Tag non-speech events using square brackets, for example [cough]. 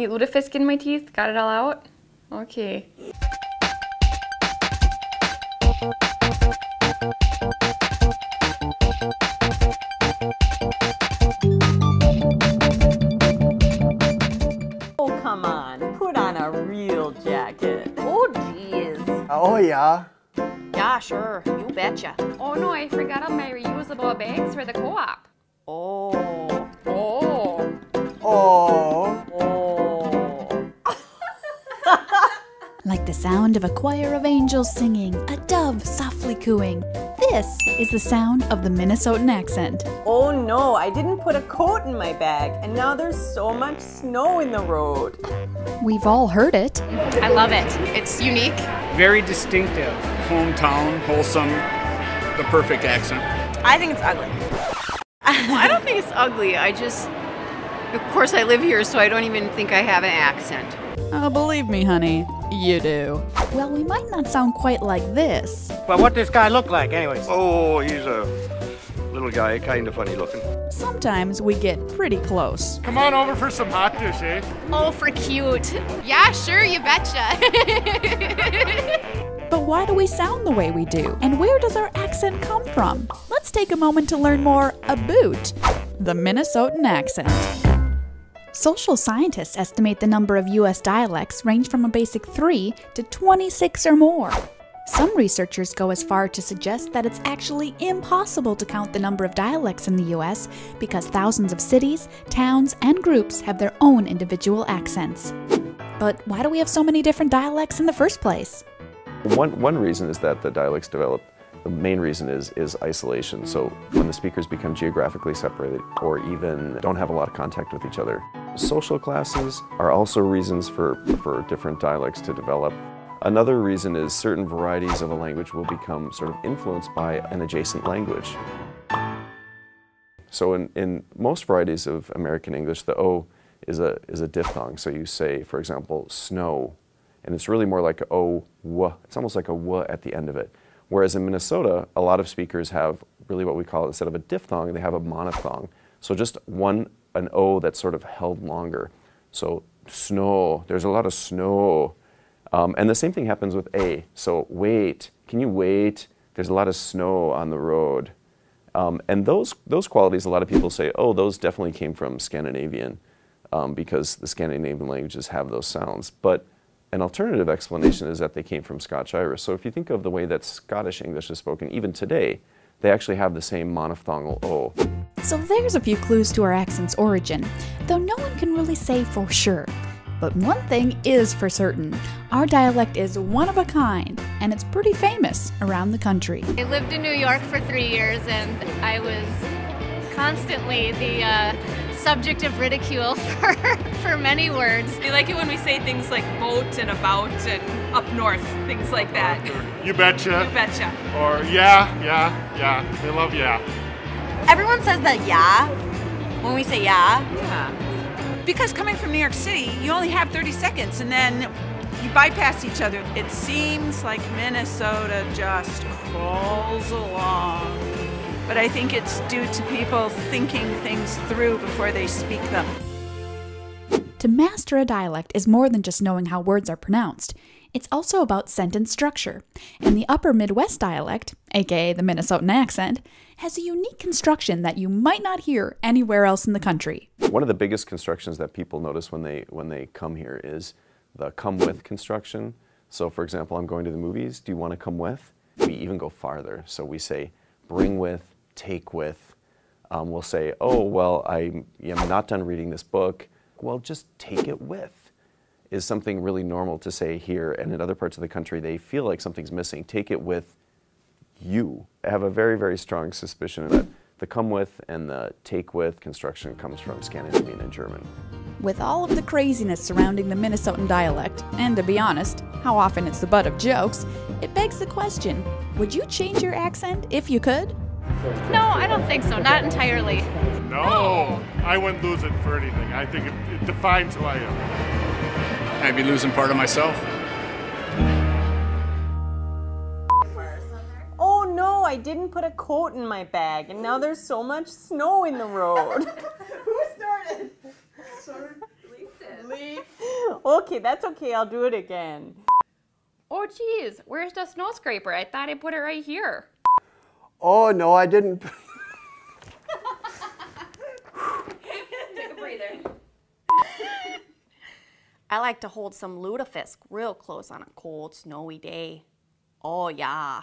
Any lutefisk in my teeth? Got it all out? Okay. Oh, come on. Put on a real jacket. Oh, jeez. Oh, yeah. Yeah, sure. You betcha. Oh no, I forgot all my reusable bags for the co-op. Oh. Oh. Oh. Like the sound of a choir of angels singing, a dove softly cooing. This is the sound of the Minnesotan accent. Oh no, I didn't put a coat in my bag, and now there's so much snow in the road. We've all heard it. I love it. It's unique. Very distinctive. Hometown, wholesome, the perfect accent. I think it's ugly. [laughs] I don't think it's ugly. I just, of course, I live here, so I don't even think I have an accent. Oh, believe me, honey, you do. Well, we might not sound quite like this. Well, what does this guy look like, anyways? Oh, he's a little guy, kind of funny looking. Sometimes we get pretty close. Come on over for some hot dish, eh? Oh, for cute. Yeah, sure, you betcha. [laughs] But why do we sound the way we do? And where does our accent come from? Let's take a moment to learn more about the Minnesotan accent. Social scientists estimate the number of US dialects range from a basic 3 to 26 or more. Some researchers go as far to suggest that it's actually impossible to count the number of dialects in the US because thousands of cities, towns, and groups have their own individual accents. But why do we have so many different dialects in the first place? One, one reason is that the dialects develop. The main reason is, is isolation. So when the speakers become geographically separated or even don't have a lot of contact with each other. Social classes are also reasons for, for different dialects to develop. Another reason is certain varieties of a language will become sort of influenced by an adjacent language. So in, in most varieties of American English, the O is a, is a diphthong. So you say, for example, snow, and it's really more like a O, w. It's almost like a w at the end of it. Whereas in Minnesota, a lot of speakers have really what we call, instead of a diphthong, they have a monophthong. So just one, an O that's sort of held longer. So snow, there's a lot of snow. Um, and the same thing happens with A. So wait, can you wait? There's a lot of snow on the road. Um, and those, those qualities, a lot of people say, oh, those definitely came from Scandinavian um, because the Scandinavian languages have those sounds. But an alternative explanation is that they came from Scotch Irish. So if you think of the way that Scottish English is spoken, even today, they actually have the same monophthongal O. So there's a few clues to our accent's origin, though no one can really say for sure. But one thing is for certain our dialect is one of a kind, and it's pretty famous around the country. I lived in New York for three years and I was constantly the uh, subject of ridicule [laughs] for, for many words. I like it when we say things like boat and about and up north, things like that. You betcha. You betcha. Or yeah, yeah, yeah. They love yeah. Everyone says that yeah when we say yeah. Yeah. Because coming from New York City, you only have 30 seconds and then you bypass each other. It seems like Minnesota just crawls along. But I think it's due to people thinking things through before they speak them. To master a dialect is more than just knowing how words are pronounced. It's also about sentence structure. And the Upper Midwest dialect, aka the Minnesotan accent, has a unique construction that you might not hear anywhere else in the country. One of the biggest constructions that people notice when they, when they come here is the come with construction. So for example, I'm going to the movies, do you want to come with? We even go farther. So we say bring with, take with. Um, we'll say, oh, well, I am not done reading this book. Well, just take it with is something really normal to say here. And in other parts of the country, they feel like something's missing. Take it with you. I have a very, very strong suspicion that the come with and the take with construction comes from Scandinavian and German. With all of the craziness surrounding the Minnesotan dialect, and to be honest, how often it's the butt of jokes, it begs the question would you change your accent if you could? No, I don't think so. Not entirely. No, I wouldn't lose it for anything. I think it, it defines who I am. I'd be losing part of myself. Oh no, I didn't put a coat in my bag, and now there's so much snow in the road. [laughs] Who started? Leaf Okay, that's okay. I'll do it again. Oh, geez, where's the snow scraper? I thought I put it right here. Oh, no, I didn't. [laughs] Take a breather. I like to hold some lutefisk real close on a cold, snowy day. Oh, yeah.